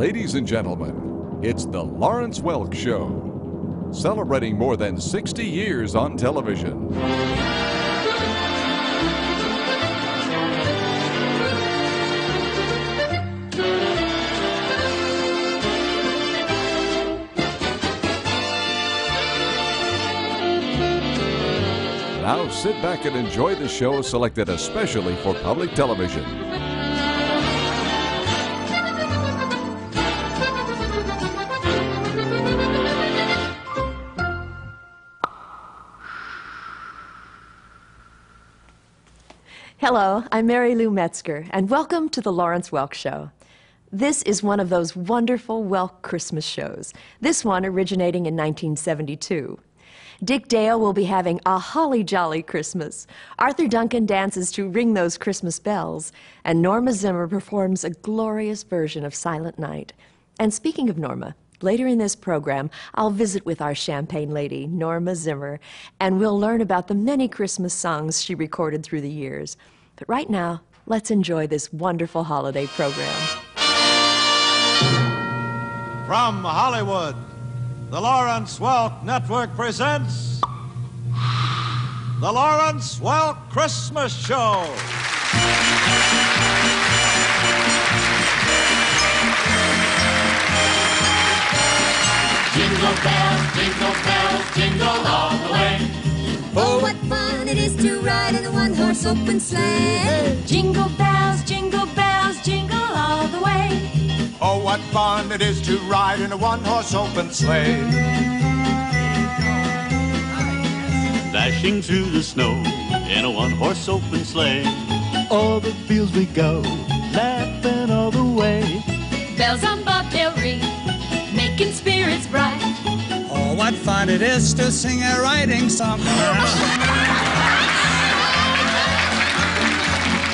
Ladies and gentlemen, it's the Lawrence Welk Show, celebrating more than 60 years on television. Now sit back and enjoy the show selected especially for public television. I'm Mary Lou Metzger, and welcome to the Lawrence Welk Show. This is one of those wonderful Welk Christmas shows, this one originating in 1972. Dick Dale will be having a holly jolly Christmas. Arthur Duncan dances to Ring Those Christmas Bells, and Norma Zimmer performs a glorious version of Silent Night. And speaking of Norma, later in this program, I'll visit with our champagne lady, Norma Zimmer, and we'll learn about the many Christmas songs she recorded through the years. But right now, let's enjoy this wonderful holiday program. From Hollywood, the Lawrence Welk Network presents the Lawrence Welk Christmas Show. Jingle bells, jingle bells, jingle all the way. What fun it is to ride in a one horse open sleigh. Jingle bells, jingle bells, jingle all the way. Oh, what fun it is to ride in a one horse open sleigh. Dashing through the snow in a one horse open sleigh. All the fields we go, laughing all the way. Bells on bobtail ring, making spirits bright. Oh, what fun it is to sing a riding song.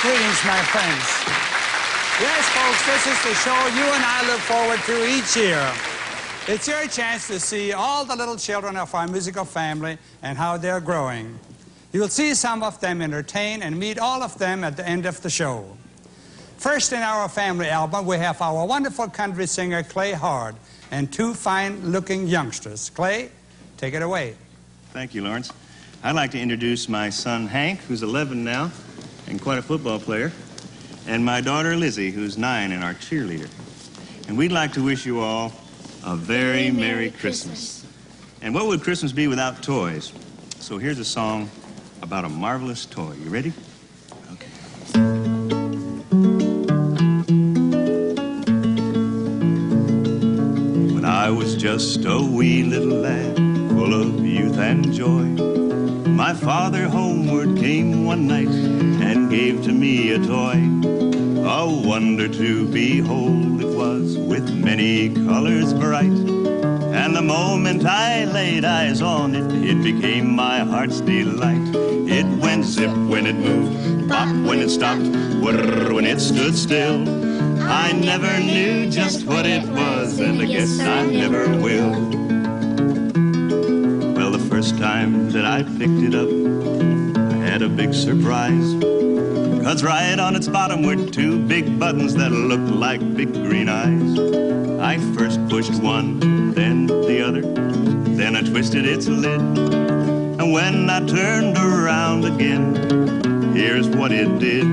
greetings, my friends. Yes, folks, this is the show you and I look forward to each year. It's your chance to see all the little children of our musical family and how they're growing. You'll see some of them entertain and meet all of them at the end of the show. First in our family album, we have our wonderful country singer Clay Hart and two fine-looking youngsters. Clay, take it away. Thank you, Lawrence. I'd like to introduce my son Hank, who's 11 now and quite a football player, and my daughter Lizzie, who's nine and our cheerleader. And we'd like to wish you all a very Merry Christmas. And what would Christmas be without toys? So here's a song about a marvelous toy. You ready? Okay. When I was just a wee little lad, full of youth and joy, my father homeward came one night gave to me a toy. A wonder to behold it was, with many colors bright. And the moment I laid eyes on it, it became my heart's delight. It went zip when it moved, pop when it stopped, whirr when it stood still. I never knew just what it was, and I guess I never will. Well, the first time that I picked it up, I had a big surprise. Cause right on its bottom were two big buttons that looked like big green eyes. I first pushed one, then the other, then I twisted its lid. And when I turned around again, here's what it did.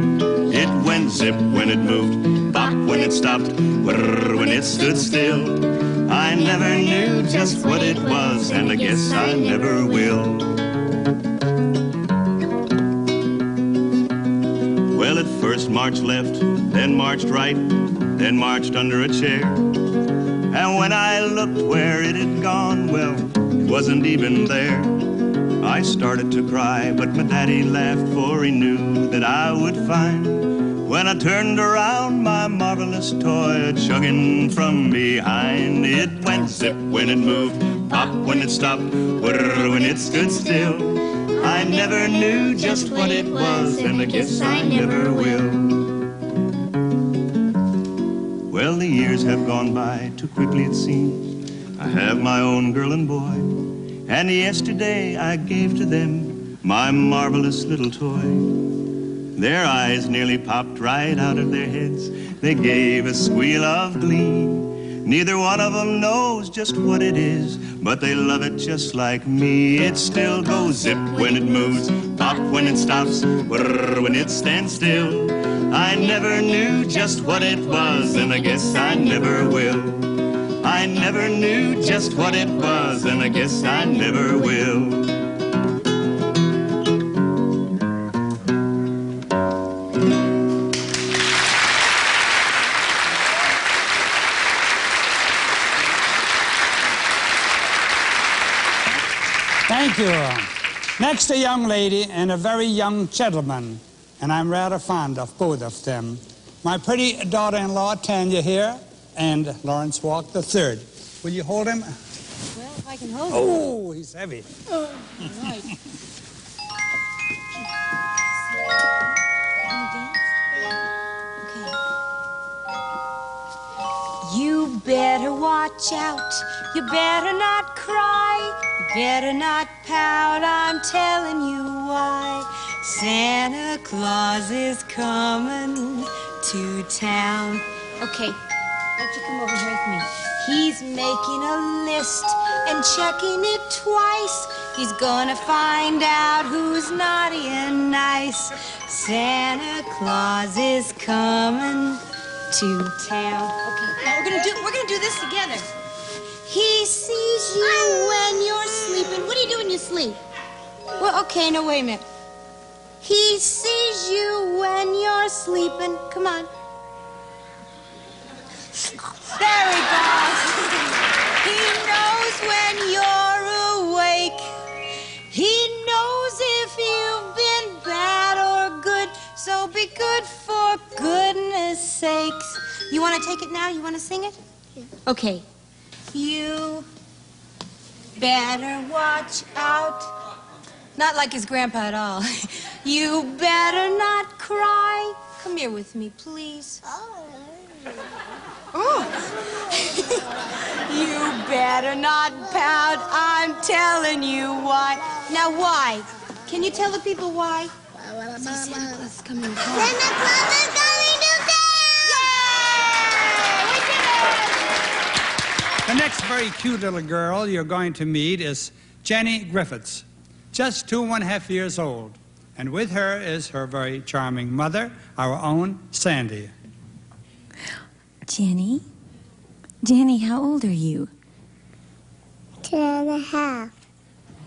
It went zip when it moved, pop when it stopped, whirr when it stood still. I never knew just what it was, and I guess I never will. First marched left, then marched right, then marched under a chair. And when I looked where it had gone, well, it wasn't even there. I started to cry, but my daddy laughed, for he knew that I would find. When I turned around, my marvelous toy chugging from behind. It went zip when it moved, pop when it stopped, whir when it stood still. I never knew just what it was, and I guess I never will. Well, the years have gone by too quickly, it seems. I have my own girl and boy, and yesterday I gave to them my marvelous little toy. Their eyes nearly popped right out of their heads. They gave a squeal of glee. Neither one of them knows just what it is, but they love it just like me. It still goes zip when it moves, pop when it stops, whir when it stands still. I never knew just what it was, and I guess I never will. I never knew just what it was, and I guess I never will. Thank you. Next, a young lady and a very young gentleman, and I'm rather fond of both of them. My pretty daughter-in-law, Tanya, here, and Lawrence Welk the third. Will you hold him? Well, if I can hold it. Oh, he's heavy. Oh, right. You better watch out. You better not cry. You better not pout. I'm telling you why. Santa Claus is coming to town. Okay, why don't you come over here with me? He's making a list and checking it twice. He's gonna find out who's naughty and nice. Santa Claus is coming to town. Okay, now we're gonna do we're gonna do this together. He sees you when you're sleeping. What do you do when you sleep? Well, okay, no, wait a minute. He sees you when you're sleeping. Come on. There he goes. he knows when you're good for goodness sakes. You want to take it now? You want to sing it? Yeah. Okay. You better watch out. Not like his grandpa at all. you better not cry. Come here with me, please. Oh. you better not pout. I'm telling you why. Now, why? Can you tell the people why? Say Santa Claus is coming to town. Santa Claus is coming to The next very cute little girl you're going to meet is Jenni Griffiths, just two and a half years old. And with her is her very charming mother, our own Sandi. Jenni? Jenni, how old are you? Two and a half.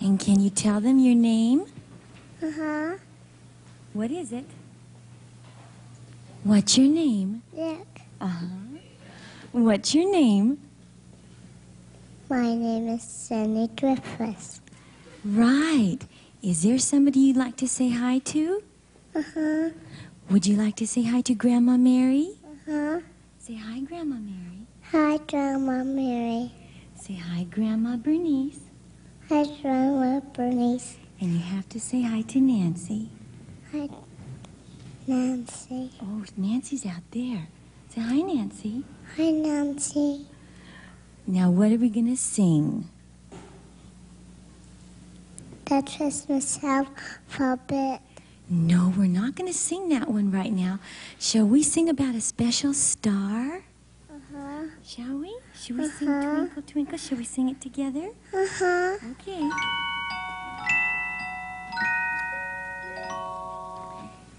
And can you tell them your name? Uh-huh. What is it? What's your name? Nick. Uh-huh. What's your name? My name is Sandi Griffiths. Right. Is there somebody you'd like to say hi to? Uh-huh. Would you like to say hi to Grandma Mary? Uh-huh. Say hi, Grandma Mary. Hi, Grandma Mary. Say hi, Grandma Bernice. Hi, Grandma Bernice. And you have to say hi to Nancy. Hi, Nancy. Oh, Nancy's out there. Say hi, Nancy. Hi, Nancy. Now, what are we going to sing? The Christmas alphabet. No, we're not going to sing that one right now. Shall we sing about a special star? Uh-huh. Shall we? Shall we sing Uh-huh. Twinkle, Twinkle? Shall we sing it together? Uh-huh. Okay.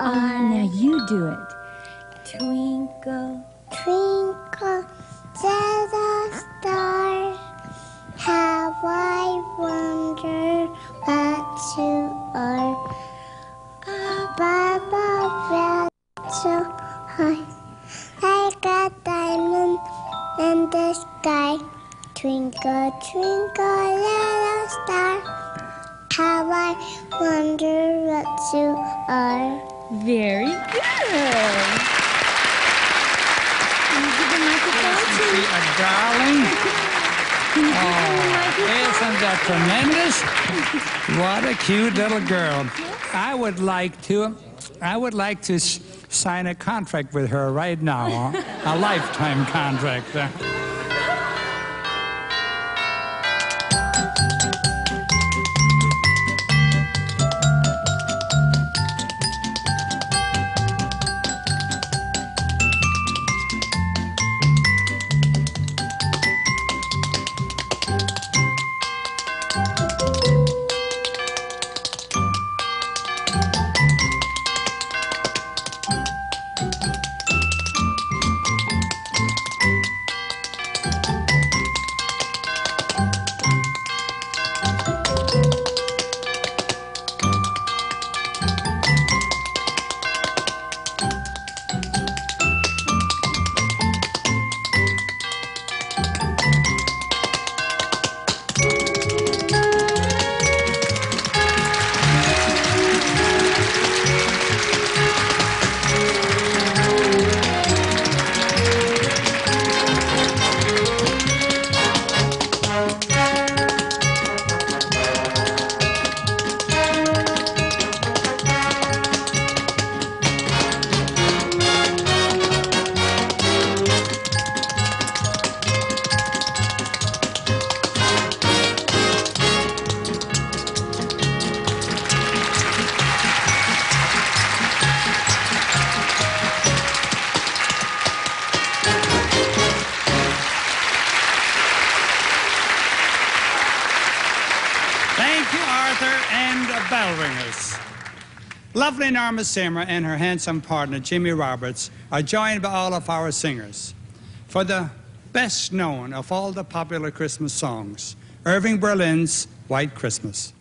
Ah, do it. Twinkle, Twinkle, little star, how I wonder what you are. Above a so high, like a diamond in the sky. Twinkle, twinkle, little star, how I wonder what you are. Very good. Can you give a microphone to Be a darling. Oh, isn't that tremendous? Oh, what a cute little girl. I would like to, I would like to s- sign a contract with her right now, a lifetime contract. And the Bell Ringers. Lovely Norma Zimmer and her handsome partner, Jimmy Roberts, are joined by all of our singers. For the best known of all the popular Christmas songs, Irving Berlin's White Christmas.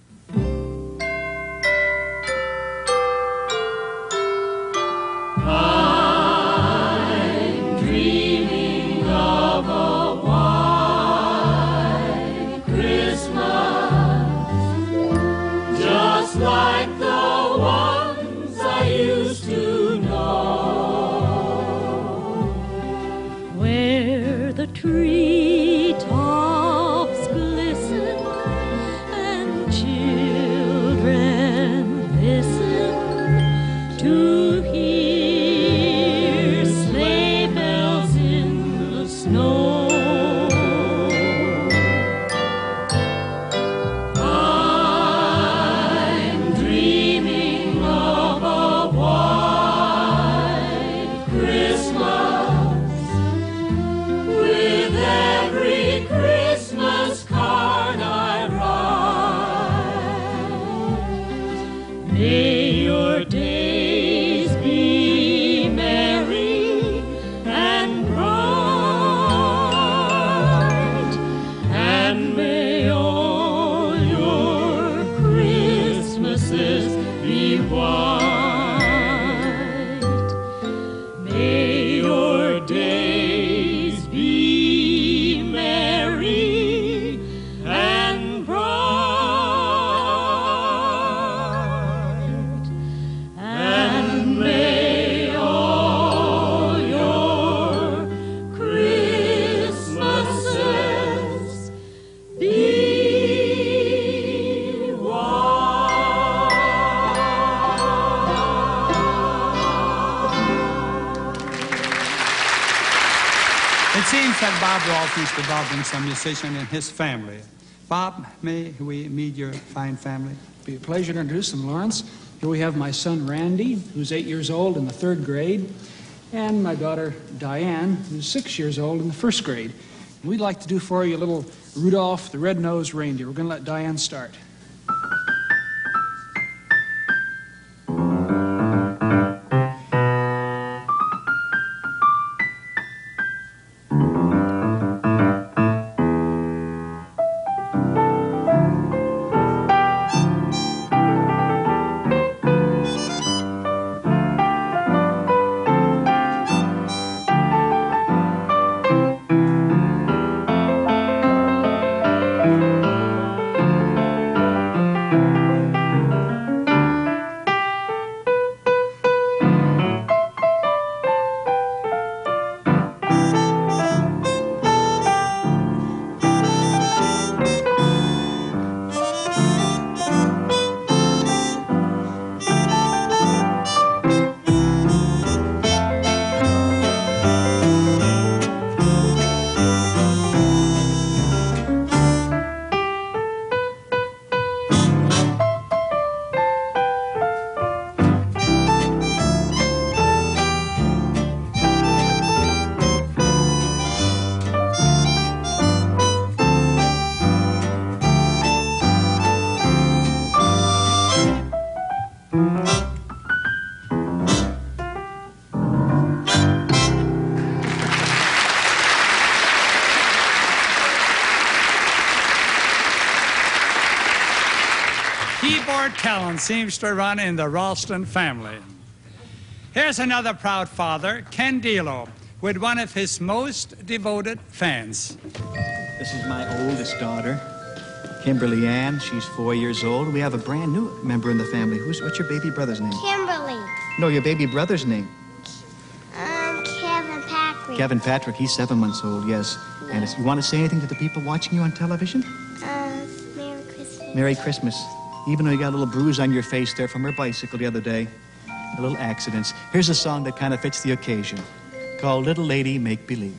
Where Is developing some musician in his family. Bob, may we meet your fine family? Be a pleasure to introduce them, Lawrence. Here we have my son Randy, who's eight years old in the third grade, and my daughter Dianne, who's six years old in the first grade. And we'd like to do for you a little Rudolph the Red-Nosed Reindeer. We're going to let Dianne start. Callan seems to run in the Ralston family. Here's another proud father, Ken Delo, with one of his most devoted fans. This is my oldest daughter, Kimberly Ann. She's four years old. We have a brand new member in the family. Who's what's your baby brother's name? Kimberly. No, your baby brother's name. Um, Kevin Patrick. Kevin Patrick. He's seven months old. Yes. And it's, you want to say anything to the people watching you on television? Uh, Merry Christmas. Merry Christmas. Even though you got a little bruise on your face there from her bicycle the other day, a little accidents. Here's a song that kind of fits the occasion, called "Little Lady Make Believe."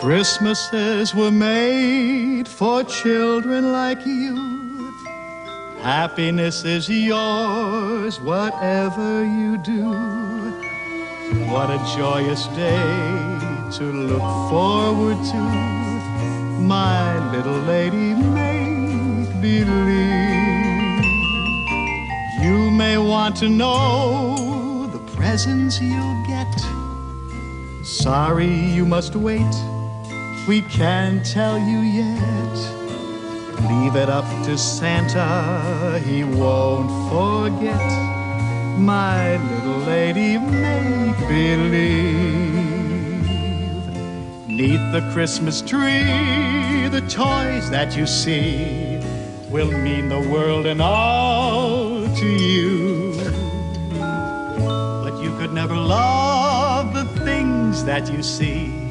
Christmases were made for children like you. Happiness is yours, whatever you do. What a joyous day to look forward to. My little lady, make believe. May want to know the presents you'll get. Sorry you must wait. We can't tell you yet. Leave it up to Santa, he won't forget. My little lady, make believe. Neath the Christmas tree, the toys that you see will mean the world and all you. But you could never love the things that you see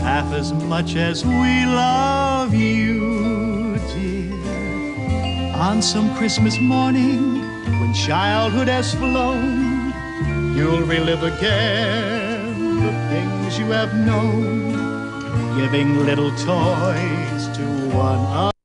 half as much as we love you, dear. On some Christmas morning, when childhood has flown, you'll relive again the things you have known, giving little toys to one of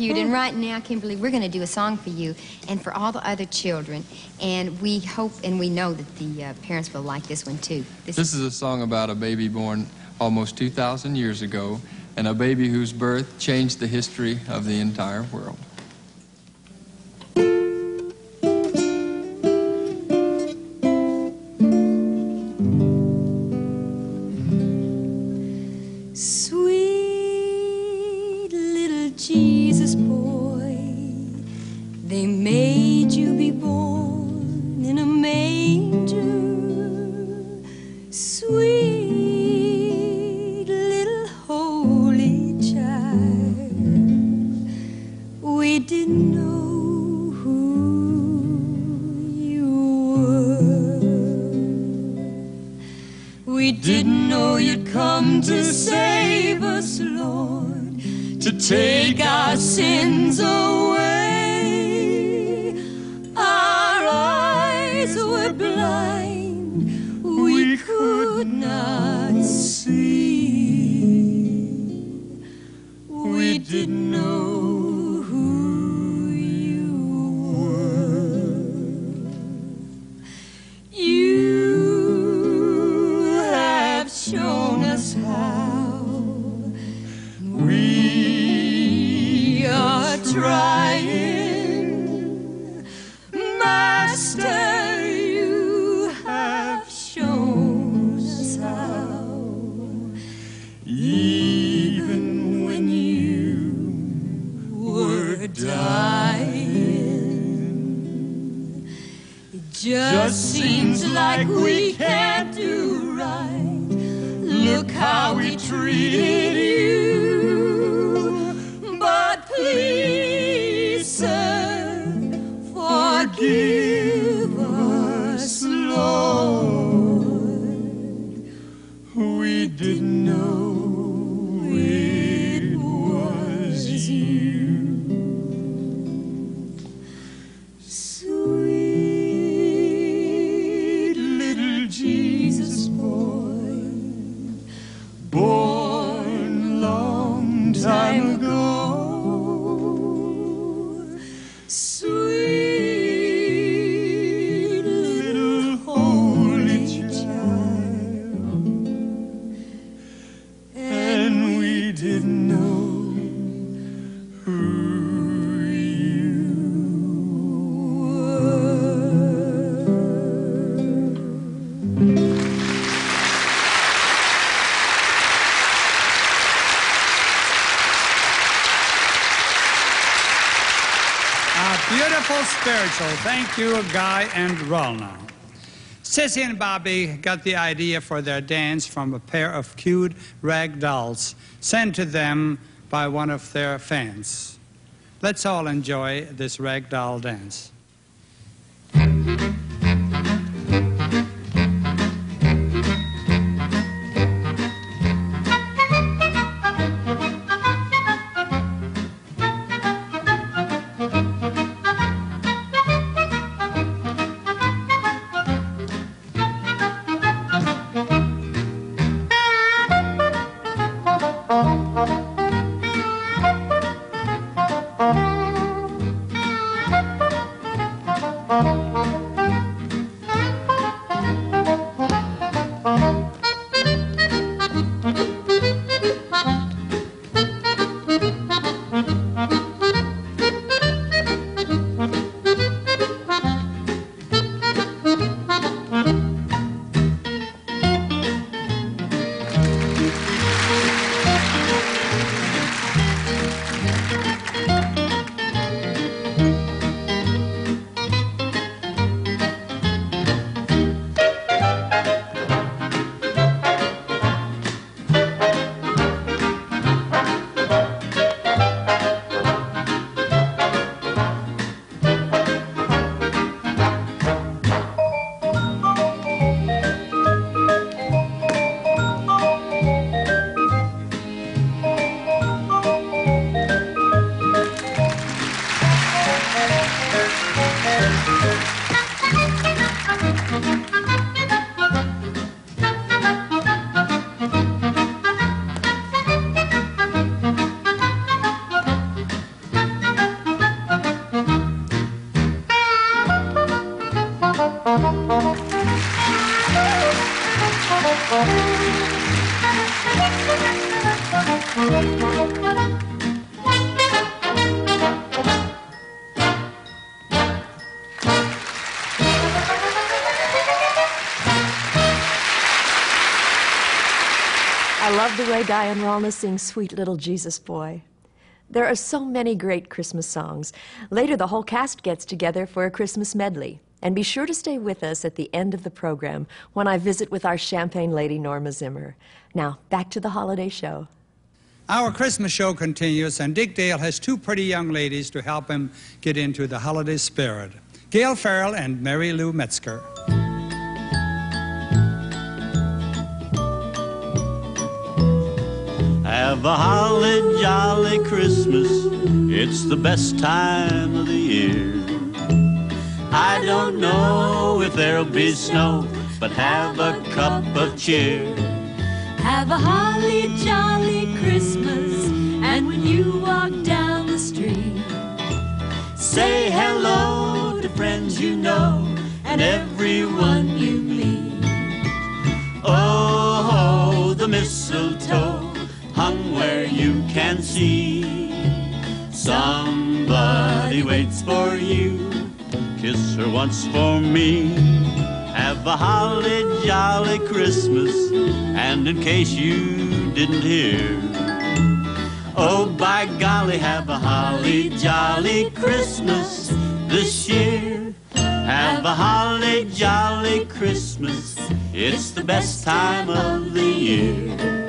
cute. And right now, Kimberly, we're going to do a song for you and for all the other children. And we hope and we know that the uh, parents will like this one too. This, This is a song about a baby born almost 2,000 years ago and a baby whose birth changed the history of the entire world. We didn't know you'd come to save us, Lord, to take our sins away. Spiritual. Thank you, Guy and Ralna. Cissy and Bobby got the idea for their dance from a pair of cute rag dolls sent to them by one of their fans. Let's all enjoy this rag doll dance. And Ralna sing Sweet Little Jesus Boy. There are so many great Christmas songs. Later, the whole cast gets together for a Christmas medley. And be sure to stay with us at the end of the program when I visit with our champagne lady, Norma Zimmer. Now, back to the holiday show. Our Christmas show continues, and Dick Dale has two pretty young ladies to help him get into the holiday spirit Gail Farrell and Mary Lou Metzger. Have a holly jolly Christmas. It's the best time of the year. I don't know if there'll be snow, but have a cup of cheer. Have a holly jolly Christmas, and when you walk down the street, Say hello to friends you know and everyone you meet. Oh, the mistletoe hung where you can see. Somebody waits for you. Kiss her once for me. Have a holly jolly Christmas. And in case you didn't hear, oh by golly, have a holly jolly Christmas this year. Have a holly jolly Christmas. It's the best time of the year.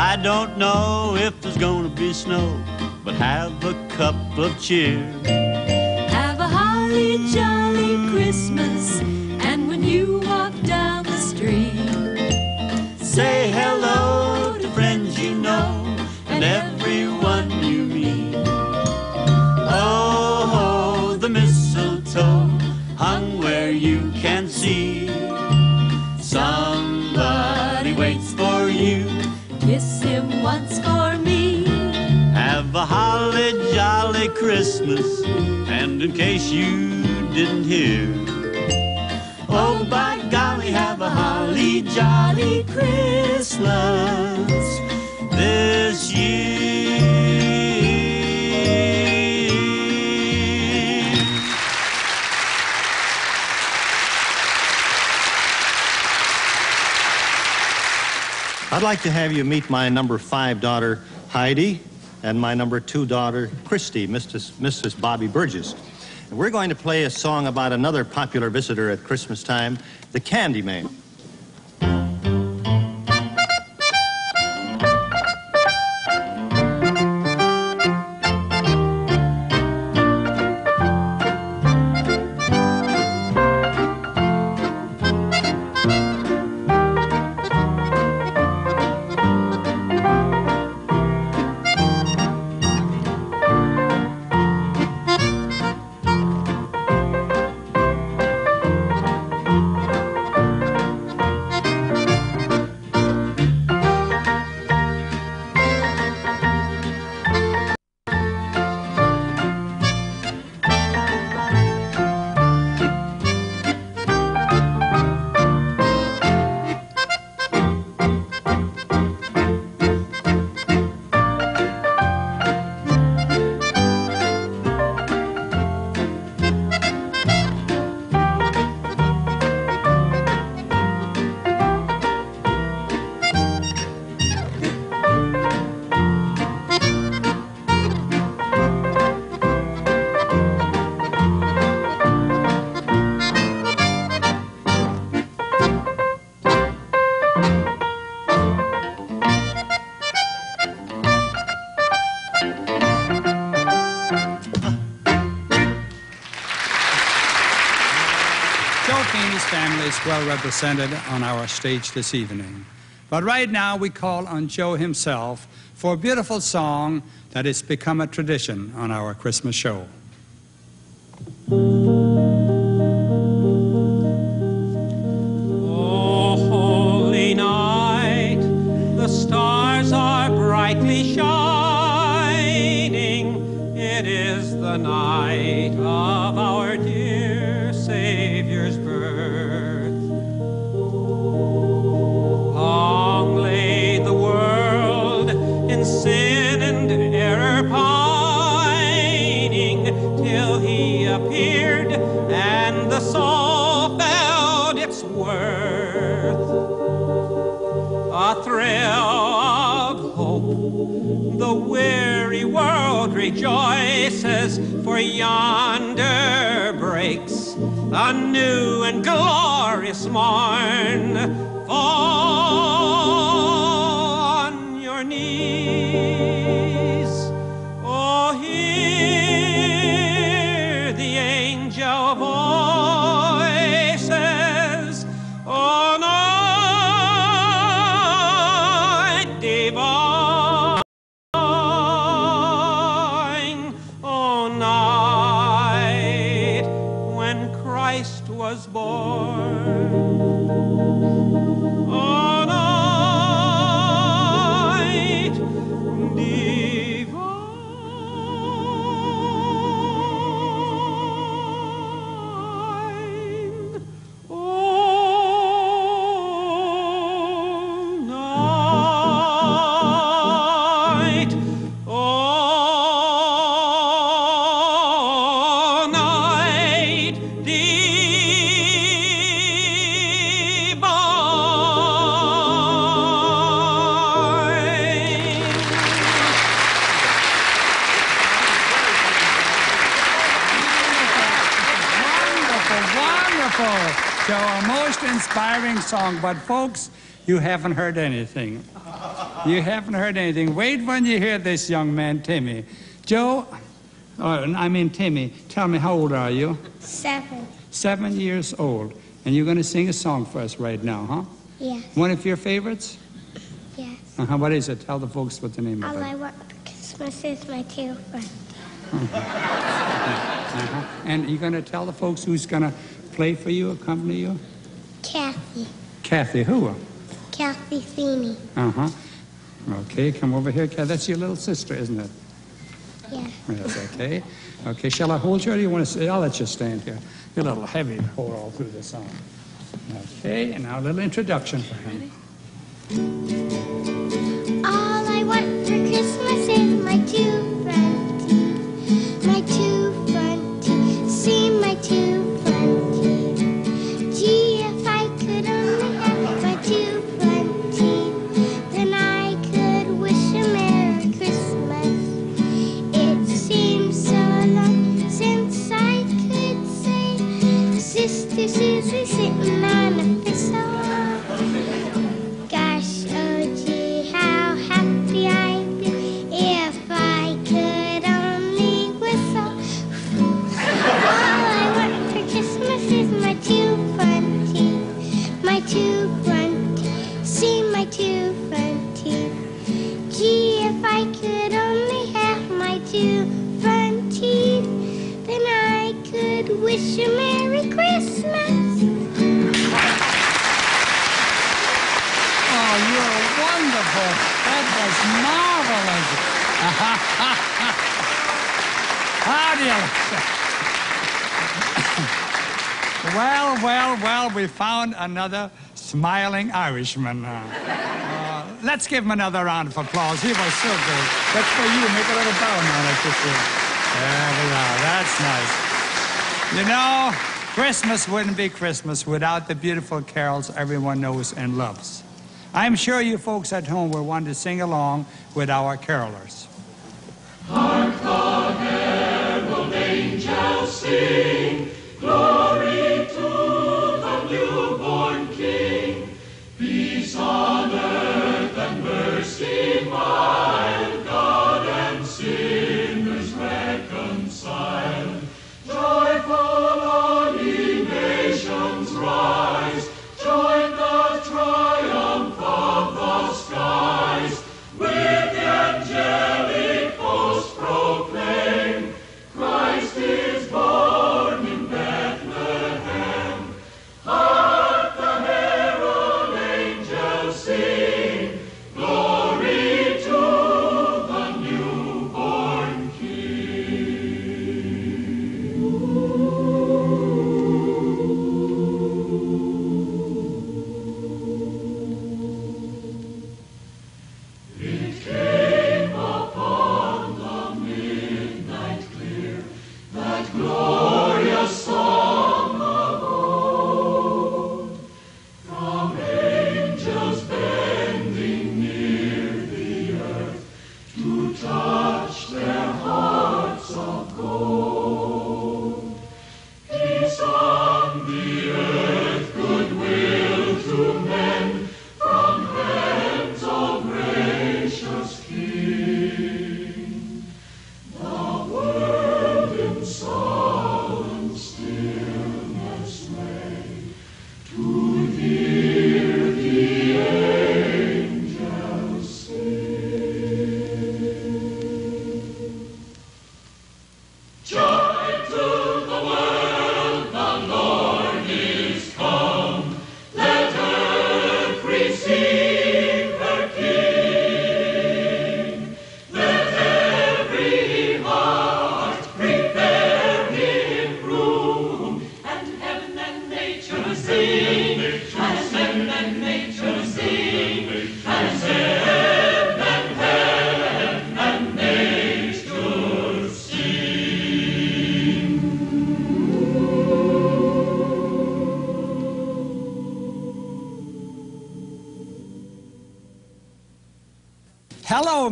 I don't know if there's gonna be snow, but have a cup of cheer. have a holly jolly Christmas, and when you walk down the street, Say hello holly jolly Christmas, and in case you didn't hear, oh by golly, have a holly jolly Christmas this year. I'd like to have you meet my number five daughter, Heidi and my number two daughter, Kristie, Mrs. Mrs. Bobby Burgess. And we're going to play a song about another popular visitor at Christmas time, the Candy well represented on our stage this evening. But right now we call on Joe himself for a beautiful song that has become a tradition on our Christmas show. For yonder breaks a new and glorious morn. You haven't heard anything. You haven't heard anything. Wait when you hear this young man, Timmy. Joe, uh, I mean, Timmy, tell me, how old are you? Seven. Seven years old. And you're going to sing a song for us right now, huh? Yes. One of your favorites? Yes. Uh-huh. What is it? Tell the folks what the name of All I want for Christmas is my two friends. Uh-huh. And you're going to tell the folks who's going to play for you, accompany you? Kathy. Kathy, who? Kathy Feeney. Uh-huh. Okay, come over here. Kathy. That's your little sister, isn't it? Yeah. Yes, okay. Okay, shall I hold you or do you want to say? I'll let you stand here. You're a little heavy to hold all through the song. Okay, and now a little introduction for him. All I want for Christmas is my two wish you Merry Christmas. Oh, you're wonderful. That was marvelous. You? Well, well, well, we found another smiling Irishman. Uh, let's give him another round of applause. He was so good. That's for you. Make a little bow now. There we are. That's nice. You know, Christmas wouldn't be Christmas without the beautiful carols everyone knows and loves. I'm sure you folks at home will want to sing along with our carolers. Hark the herald angels sing, glory to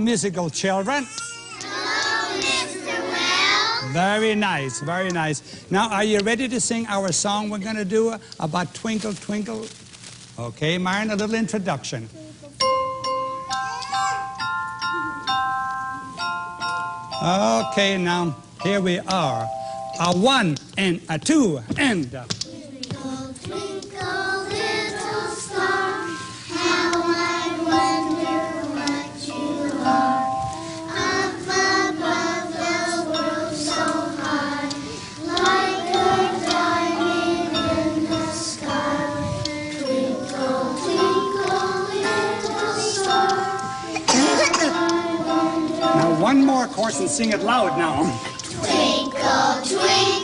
Musical children. Very nice, very nice. Now, are you ready to sing our song we're going to do about Twinkle, Twinkle? Okay, Myron, a little introduction. Okay, now, here we are. A one and a two and a... one more course and sing it loud now. Twinkle, twinkle,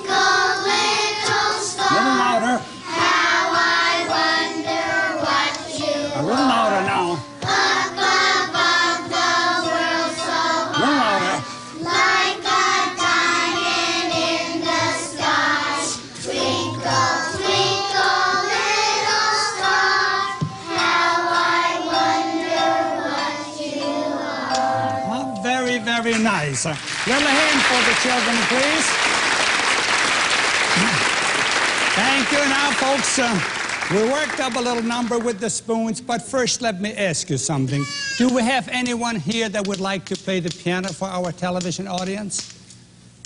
Little hand for the children, please. Thank you. Now, folks, uh, we worked up a little number with the spoons, but first let me ask you something. Do we have anyone here that would like to play the piano for our television audience?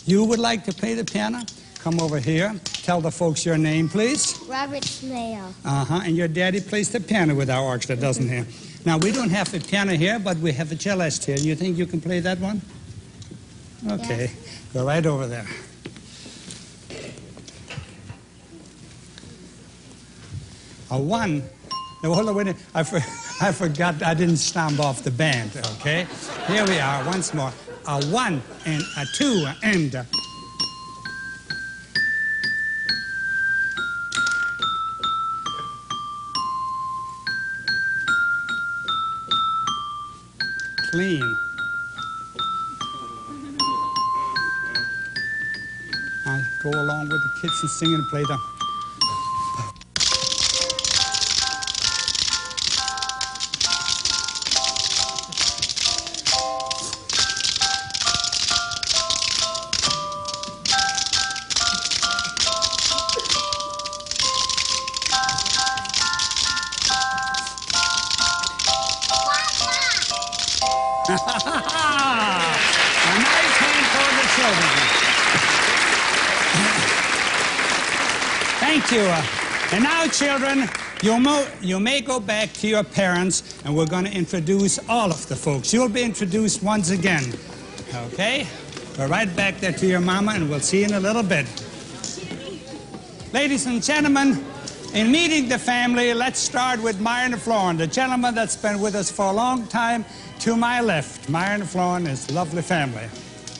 You would like to play the piano? Come over here. Tell the folks your name, please. Robert Smale. Uh huh. And your daddy plays the piano with our orchestra, doesn't he? Now, we don't have a piano here, but we have a celeste here. You think you can play that one? Okay, go right over there. A one. No, hold on, a minute. I, for, I forgot, I didn't stomp off the band, okay? Here we are once more. A one and a two and a... Clean. Go along with the kids and sing and play the... Thank you. Uh, And now, children, you, mo- you may go back to your parents, and we're going to introduce all of the folks. You'll be introduced once again. Okay? Go right back there to your mama, and we'll see you in a little bit. Ladies and gentlemen, in meeting the family, let's start with Myron Floren, the gentleman that's been with us for a long time. To my left, Myron Floren and his lovely family.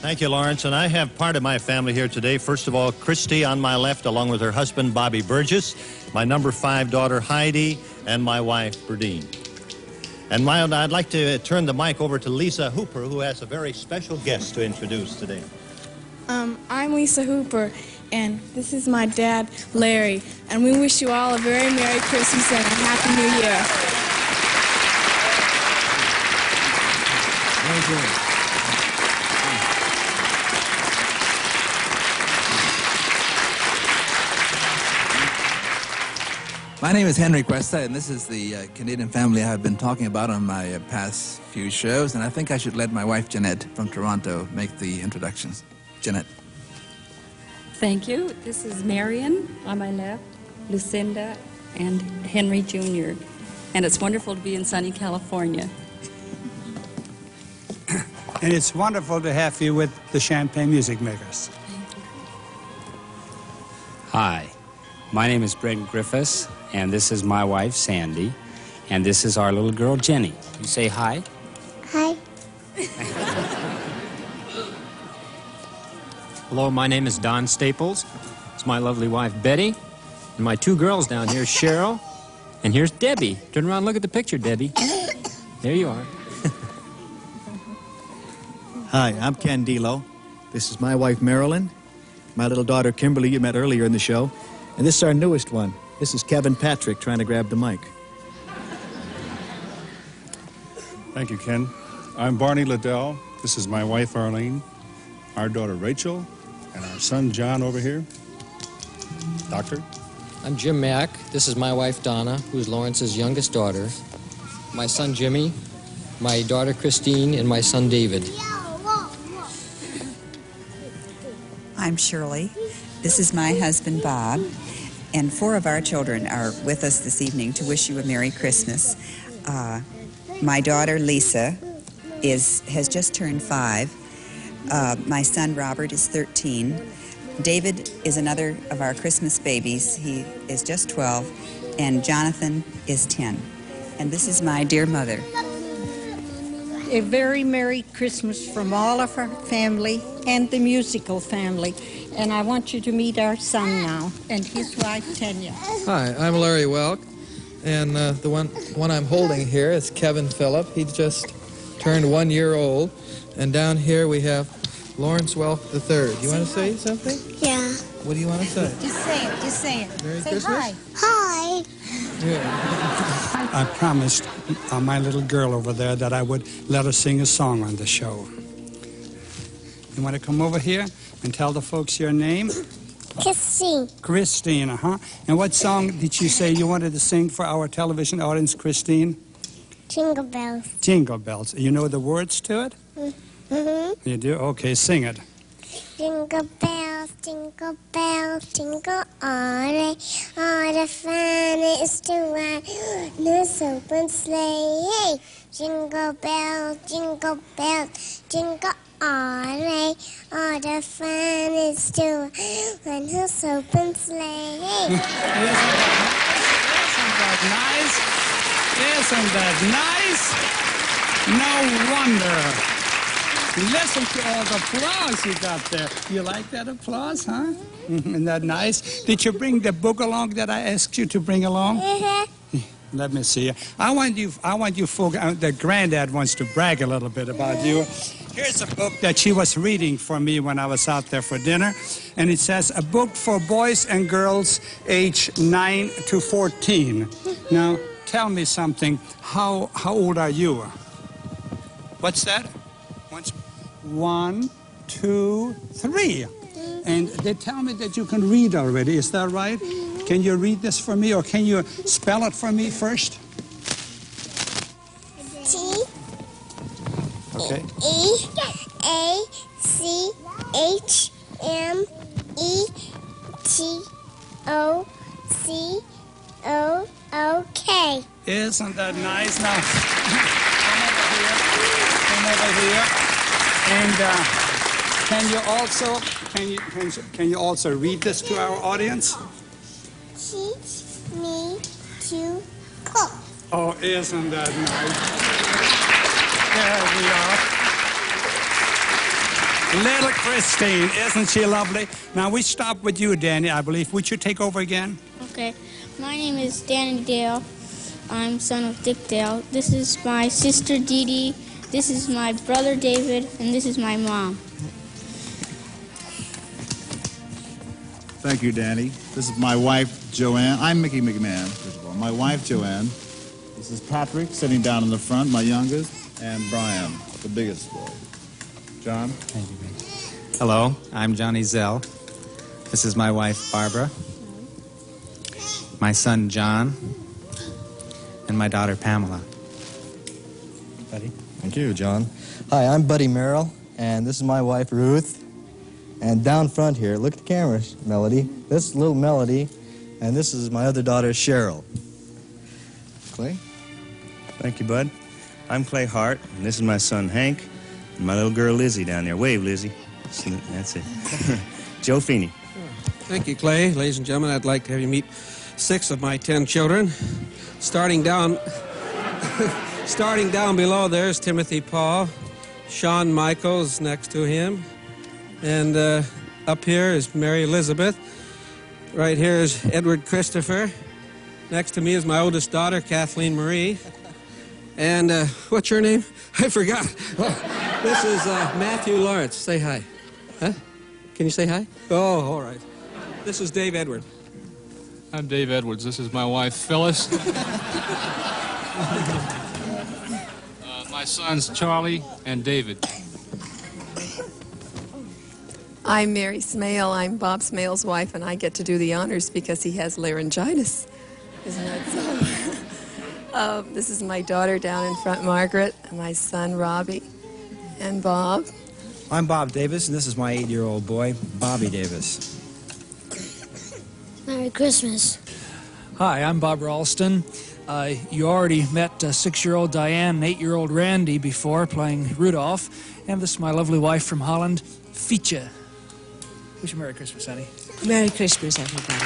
Thank you, Lawrence. And I have part of my family here today. First of all, Kristie on my left, along with her husband, Bobby Burgess, my number five daughter, Heidi, and my wife, Berdyne. And my, I'd like to turn the mic over to Lisa Hooper, who has a very special guest to introduce today. Um, I'm Lisa Hooper, and this is my dad, Larry. And we wish you all a very Merry Christmas and a Happy New Year. My name is Henry Cuesta, and this is the uh, Canadian family I've been talking about on my uh, past few shows. And I think I should let my wife Jeanette from Toronto make the introductions. Jeanette. Thank you. This is Marion on my left, Lucinda, and Henry Jr. And it's wonderful to be in sunny California. And it's wonderful to have you with the Champagne Music Makers. Hi, my name is Brent Griffiths, and this is my wife, Sandi, and this is our little girl, Jenni. You say hi? Hi. Hello, my name is Don Staples. It's my lovely wife, Betty. And my two girls down here, Cheryl. And here's Debbie. Turn around and look at the picture, Debbie. There you are. Hi, I'm Ken Delo. This is my wife, Marilyn. My little daughter, Kimberly, you met earlier in the show. And this is our newest one. This is Kevin Patrick trying to grab the mic. Thank you, Ken. I'm Barney Liddell. This is my wife, Arlene, our daughter, Rachel, and our son, John, over here. Doctor? I'm Jim Mack. This is my wife, Donna, who's Lawrence's youngest daughter. My son, Jimmy. My daughter, Christine, and my son, David. I'm Shirley. This is my husband, Bob. And four of our children are with us this evening to wish you a Merry Christmas. Uh, my daughter, Lisa, is, has just turned five. Uh, my son, Robert, is 13. David is another of our Christmas babies. He is just 12. And Jonathan is 10. And this is my dear mother. A very Merry Christmas from all of our family and the musical family. And I want you to meet our son now and his wife, Tanya. Hi, I'm Larry Welk, and uh, the one one I'm holding here is Kevin Phillip. He just turned one year old, and down here we have Lawrence Welk III. You want to say something? Yeah. What do you want to say? Just say it, just say it. Merry say Christmas. hi. Hi. I promised uh, my little girl over there that I would let her sing a song on the show. You want to come over here and tell the folks your name? Christine. Christine, huh? And what song did you say you wanted to sing for our television audience, Christine? Jingle bells. Jingle bells. You know the words to it? Mm-hmm. You do? Okay, sing it. Jingle bells, jingle bells, jingle all the. All the fun is to ride this open sleigh. Hey, jingle bells, jingle bells, jingle way. All the fun is to ride this open sleigh. Hey. that nice? Isn't that nice? No wonder. Listen to all the applause you got there. You like that applause, huh? Isn't that nice? Did you bring the book along that I asked you to bring along? Uh-huh. Let me see. I want you. I want you folk. Uh, the granddad wants to brag a little bit about you. Here's a book that she was reading for me when I was out there for dinner, and it says a book for boys and girls age nine to fourteen. Now, tell me something. How how old are you? What's that? One, two, three. And they tell me that you can read already. Is that right? Can you read this for me, or can you spell it for me first? T Okay. E A C H M E T O C O O K. Isn't that nice? Now, come over here. Come over here. And uh, can you also can you, can you can you also read this to our audience? Teach me to cook. Oh, isn't that nice? There we are. Little Christine, isn't she lovely? Now we stop with you, Danny, I believe. Would you take over again? Okay, my name is Danny Dale. I'm son of Dick Dale. This is my sister Dee Dee. This is my brother David, and this is my mom. Thank you, Danny. This is my wife, Joanne. I'm Mickey McMahon, first of all. My wife, Joanne. This is Patrick, sitting down in the front, my youngest, and Brian, the biggest boy. John? Thank you, Hello, I'm Johnny Zell. This is my wife, Barbara, my son, John, and my daughter, Pamela. Buddy. Thank you, John. Hi, I'm Buddy Merrill, and this is my wife, Ruth. And down front here, look at the cameras, Melody. This little Melody, and this is my other daughter, Cheryl. Clay? Thank you, Bud. I'm Clay Hart, and this is my son Hank, and my little girl Lizzie down there. Wave, Lizzie. That's it. Joe Feeney. Thank you, Clay. Ladies and gentlemen, I'd like to have you meet six of my ten children. Starting down, starting down below there is Timothy Paul. Sean Michaels next to him. And uh, up here is Mary Elizabeth. Right here is Edward Christopher. Next to me is my oldest daughter, Kathleen Marie. And uh, what's your name? I forgot. Oh, this is uh, Matthew Lawrence. Say hi. Huh? Can you say hi? Oh, all right. This is Dave Edward. I'm Dave Edwards. This is my wife, Phyllis. Uh, my sons, Charlie and David. I'm Mary Smale. I'm Bob Smale's wife, and I get to do the honors because he has laryngitis. Isn't that so? uh, this is my daughter down in front, Margaret, and my son, Robbie, and Bob. I'm Bob Davis, and this is my eight-year-old boy, Bobby Davis. Merry Christmas. Hi, I'm Bob Ralston. Uh, you already met uh, six-year-old Dianne and eight-year-old Randy before playing Rudolph, and this is my lovely wife from Holland, Ficha. Wish you Merry Christmas, honey. Merry Christmas, everybody.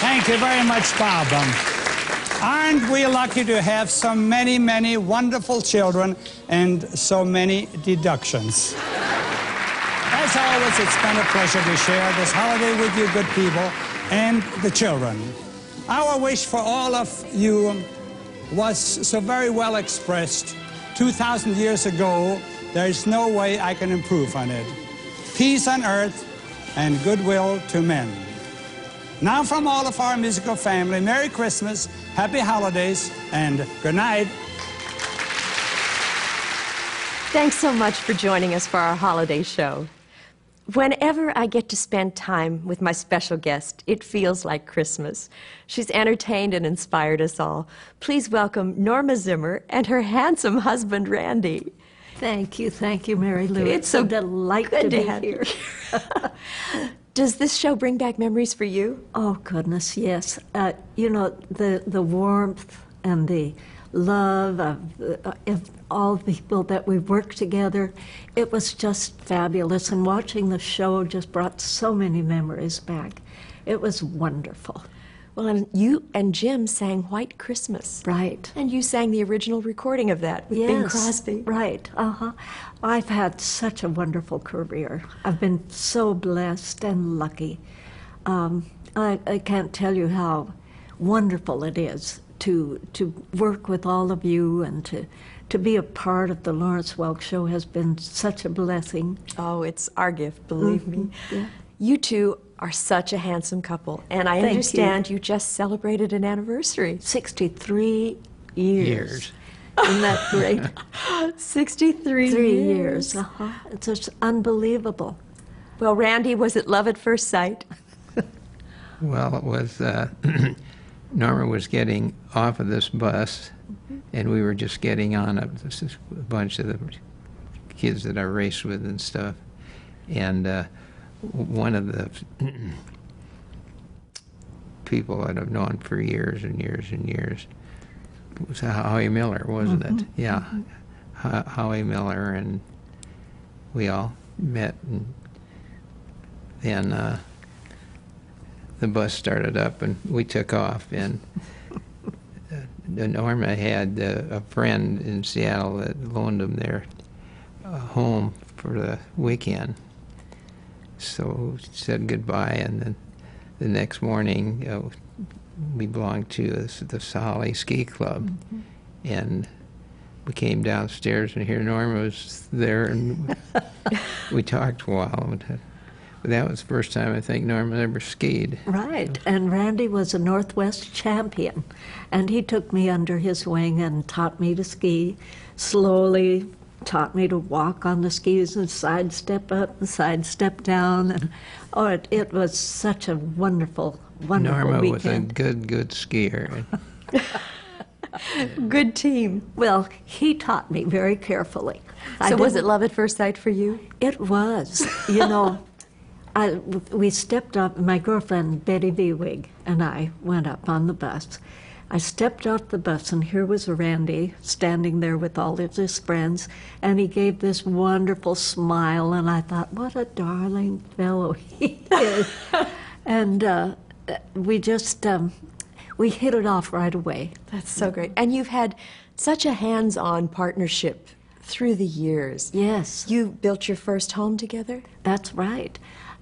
Thank you very much, Bob. Um, aren't we lucky to have so many, many wonderful children and so many deductions? As always, it's been a pleasure to share this holiday with you good people and the children. Our wish for all of you was so very well expressed 2,000 years ago. There is no way I can improve on it. Peace on earth and goodwill to men. Now, from all of our musical family, Merry Christmas, Happy Holidays, and good night. Thanks so much for joining us for our holiday show. Whenever I get to spend time with my special guest, it feels like Christmas. She's entertained and inspired us all. Please welcome Norma Zimmer and her handsome husband, Randy. Thank you, thank you, Mary Lou. It's so a delight good to to be have here. Does this show bring back memories for you? Oh goodness, yes. Uh, you know the the warmth and the love of, uh, of all the people that we worked together. It was just fabulous, and watching the show just brought so many memories back. It was wonderful. Well, and you and Jim sang White Christmas. Right. And you sang the original recording of that with Bing Crosby. Right. Uh huh. I've had such a wonderful career. I've been so blessed and lucky. Um, I, I can't tell you how wonderful it is to to work with all of you and to to be a part of the Lawrence Welk Show has been such a blessing. Oh, it's our gift, believe me. Mhm, yeah. You two are such a handsome couple, and I Thank understand you. just celebrated an anniversary. 63 years. Years. Isn't that great? 63 Three years. years. Uh-huh. It's just unbelievable. Well, Randy, was it love at first sight? Well, it was, uh, Norma was getting off of this bus, and we were just getting on a, a bunch of the kids that I raced with and stuff. And uh, one of the people that I've known for years and years and years was Howie Miller, wasn't it? Mhm, Yeah, Ho- Howie Miller, and we all met, and then uh, the bus started up, and we took off, and uh, Norma had uh, a friend in Seattle that loaned them their uh, home for the weekend. So said goodbye, and then the next morning uh, we belonged to this, the Sahalie Ski Club, and we came downstairs, and here Norma was there, and we talked a while. And that- that was the first time I think Norma ever skied. Right. And Randy was a Northwest champion. And he took me under his wing and taught me to ski slowly, taught me to walk on the skis and sidestep up and sidestep down. And oh, it, it was such a wonderful, wonderful Norma was a good, good skier. Good team. Well, he taught me very carefully. So was didn't- it love at first sight for you? It was. You know, I, we stepped up, my girlfriend Betty Bewig and I went up on the bus. I stepped off the bus, and here was Randy standing there with all of his friends, and he gave this wonderful smile, and I thought, what a darling fellow he is. and uh, we just, um, we hit it off right away. That's so great. And you've had such a hands on partnership through the years. Yes. You built your first home together? That's right.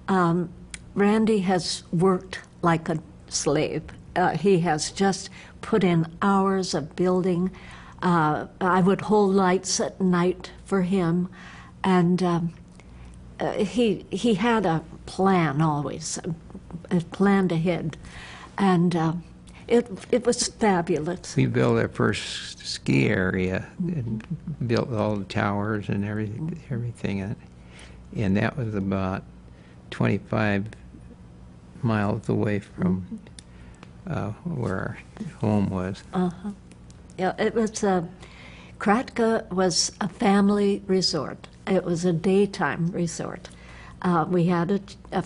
Um, Randy has worked like a slave. Uh, he has just put in hours of building. Uh, I would hold lights at night for him, and um, uh, he he had a plan always, planned ahead, and uh, it it was fabulous. We built our first ski area and built all the towers and everything, everything. in it. And that was about 25 miles away from uh, where our home was. Uh-huh. Yeah, it was uh, Kratka was a family resort. It was a daytime resort. Uh, we had a, a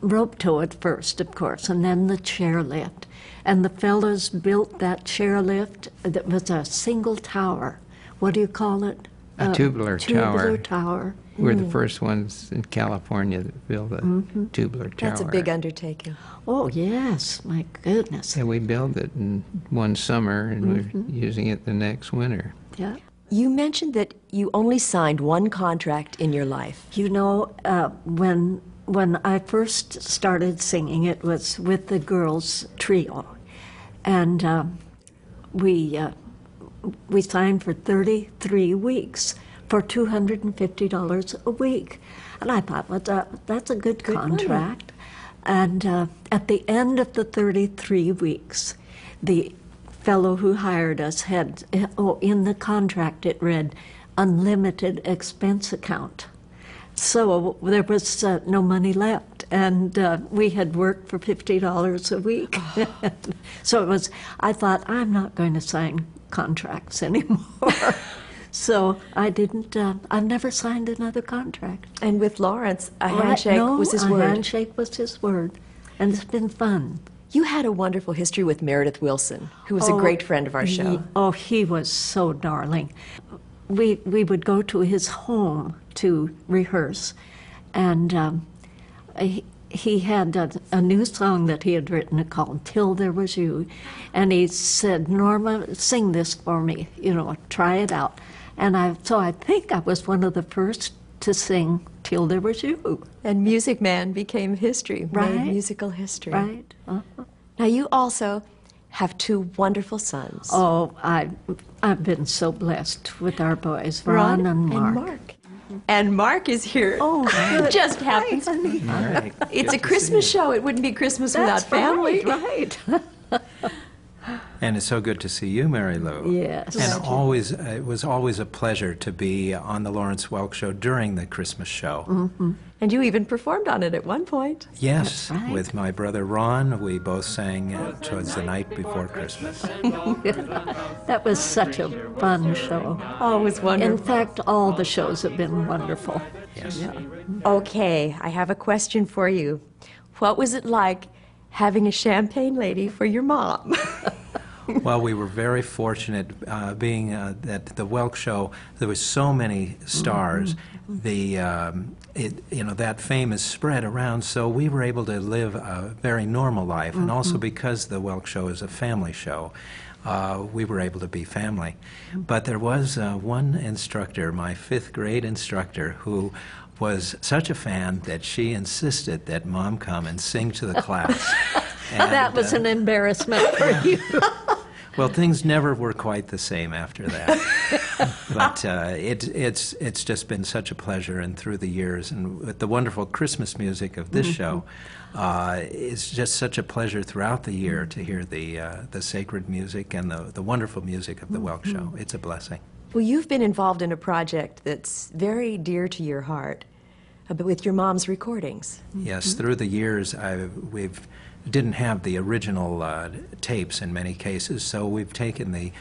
rope tow at first, of course, and then the chairlift. And the fellows built that chairlift that was a single tower. What do you call it? A Uh, tubular tower. Tubular tower. We're the Mm. first ones in California that built a Mhm. tubular tower. That's a big undertaking. Oh, yes, my goodness. And we built it in one summer, and Mhm. we're using it the next winter. Yeah. You mentioned that you only signed one contract in your life. You know, uh, when when I first started singing, it was with the girls trio, and um, we uh, we signed for 33 weeks for $250 a week, and I thought, well, that, that's a good, money. contract. And uh, at the end of the 33 weeks, the fellow who hired us had, oh, in the contract it read, unlimited expense account. So there was uh, no money left, and uh, we had worked for fifty dollars a week. so it was. I thought I'm not going to sign contracts anymore. So I didn't. Uh, I've never signed another contract. And with Lawrence, a Right, handshake no, was his a word. handshake was his word, and it's been fun. You had a wonderful history with Meredith Willson, who was a Oh, great friend of our show. he- oh, he was so darling. We we would go to his home to rehearse, and um, he, he had a, a new song that he had written called Till There Was You. And he said, Norma, sing this for me, you know, try it out. And I, so I think I was one of the first to sing Till There Was You. And Music Man became history, Right. made musical history. Right. Uh-huh. Now, you also have two wonderful sons. Oh, I, I've been so blessed with our boys, Ron, and Mark. And Mark is here. Oh, good. just happens. Hi, honey. All right. It's Good a Christmas show. It wouldn't be Christmas That's without family. right, right. And it's so good to see you, Mary Lou. Yes. And Glad always, uh, it was always a pleasure to be on the Lawrence Welk Show during the Christmas show. Mm-hmm. And you even performed on it at one point. Yes, right. with my brother Ron, we both sang uh, towards the night before Christmas. that was such a fun show. Oh, it was In fact, all the shows have been wonderful. Yes. Okay, I have a question for you. What was it like having a champagne lady for your mom? Well, we were very fortunate uh, being uh, at the Welk Show. There was so many stars. The um, it, you know that fame is spread around, so we were able to live a very normal life, and also because the Welk Show is a family show. Uh, we were able to be family. But there was uh, one instructor, my fifth grade instructor, who was such a fan that she insisted that mom come and sing to the class. that was uh, an embarrassment for you. well, things never were quite the same after that. but uh, it, it's, it's just been such a pleasure, and through the years, and with the wonderful Christmas music of this show, uh, it's just such a pleasure throughout the year to hear the, uh, the sacred music and the, the wonderful music of the Welk Show. It's a blessing. Well, you've been involved in a project that's very dear to your heart uh, but with your mom's recordings. Yes, through the years, I, we've didn't have the original uh, tapes in many cases, so we've taken the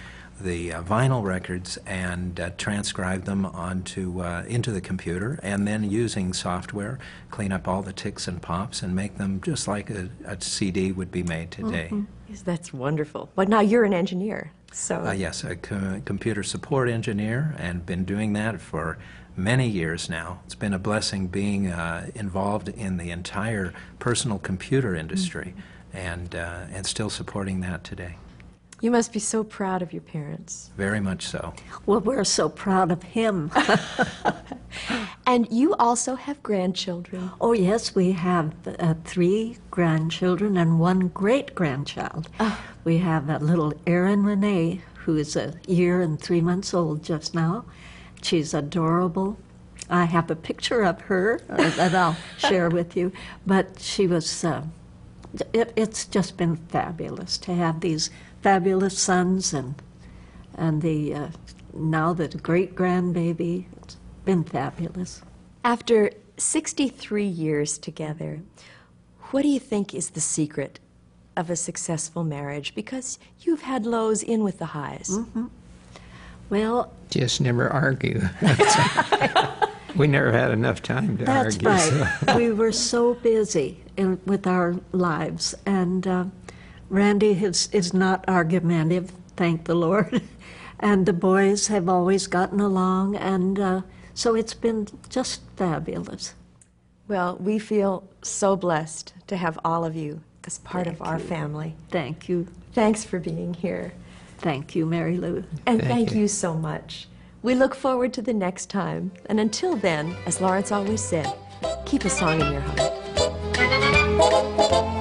the uh, vinyl records and uh, transcribed them onto uh, into the computer, and then using software, clean up all the ticks and pops, and make them just like a, a CD would be made today. Yes, that's wonderful. But now you're an engineer, so Uh, yes, a co- computer support engineer, and been doing that for many years now. It's been a blessing being uh, involved in the entire personal computer industry, and uh, and still supporting that today. You must be so proud of your parents. Very much so. Well, we're so proud of him. And you also have grandchildren. oh, yes, we have uh, three grandchildren and one great grandchild. We have a little Erin Renee, who is a year and three months old just now. She's adorable. I have a picture of her that I'll share with you. But she was, uh, it, it's just been fabulous to have these fabulous sons and, and the, uh, now the great grandbaby. It's been fabulous. After 63 years together, what do you think is the secret of a successful marriage? Because you've had lows in with the highs. Mm-hmm. Well, Just never argue. we never had enough time to That's argue. right. so- we were so busy in, with our lives, and uh, Randy is, is not argumentative, thank the Lord. and the boys have always gotten along, and uh, so it's been just fabulous. Well, we feel so blessed to have all of you as part of our family. Thank you. Thanks for being here. Thank you, Mary Lou. And Thank thank, you. you. so much. We look forward to the next time. And until then, as Lawrence always said, keep a song in your heart.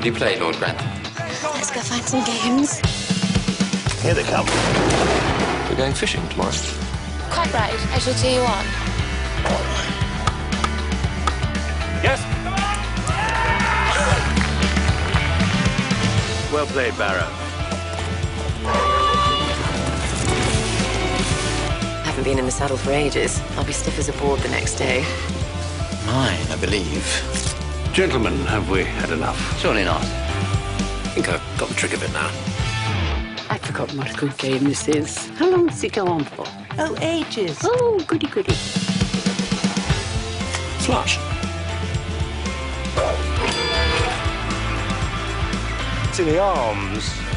Do you play, Lord Grantham? Let's go find some games. Here they come. We're going fishing tomorrow. Quite right. I shall cheer you on. Yes. Well played, Barrow. Haven't been in the saddle for ages. I'll be stiff as a board the next day. Mine, I believe. Gentlemen, have we had enough? Surely not. I think I've got the trick of it now. I've forgotten what a good game this is. How long does it go on for? Oh, ages. Oh, goody goody. Flush. To the arms.